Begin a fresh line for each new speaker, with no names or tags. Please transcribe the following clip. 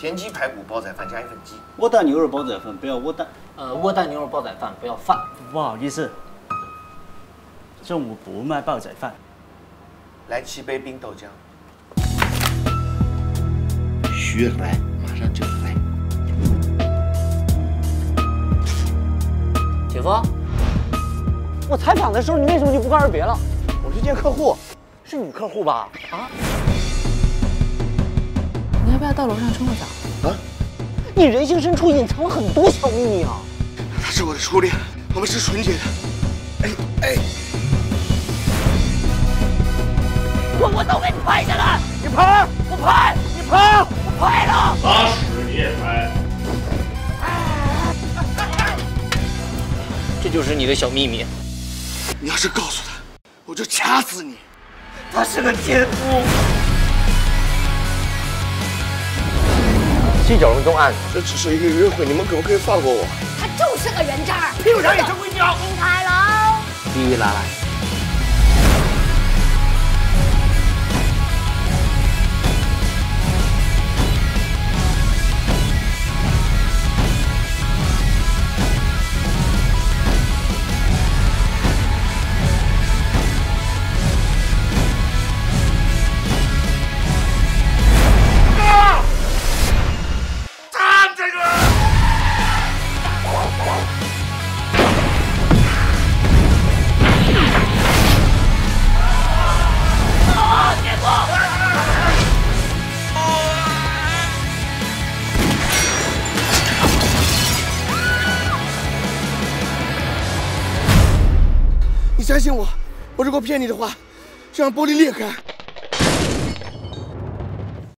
田鸡排骨煲仔饭加一份鸡。
窝蛋牛肉煲仔饭不要窝蛋。
呃，窝蛋牛肉煲仔饭不要饭。
不好意思，中午不卖煲仔饭。
来七杯冰豆浆。
徐来，马上就来。
姐夫，我采访的时候你为什么就不告而别了？
我去见客户，
是女客户吧？啊？
你要不要到楼上冲个澡？
啊？你人性深处隐藏了很多小秘密啊！
他是我的初恋，我们是纯洁的。哎哎，
我我都给你拍下来，你拍，我拍，你拍，我拍了。
拉屎你也拍？
这就是你的小秘密。
你要是告诉他，我就掐死你。
他是个奸夫。七九龙重案，
这只是一个约会，你们可不可以放过我？
他就是个人渣。
屁股上也成硅胶。
金泰龙，
滴滴啦啦。
你相信我，我如果骗你的话，就让玻璃裂开。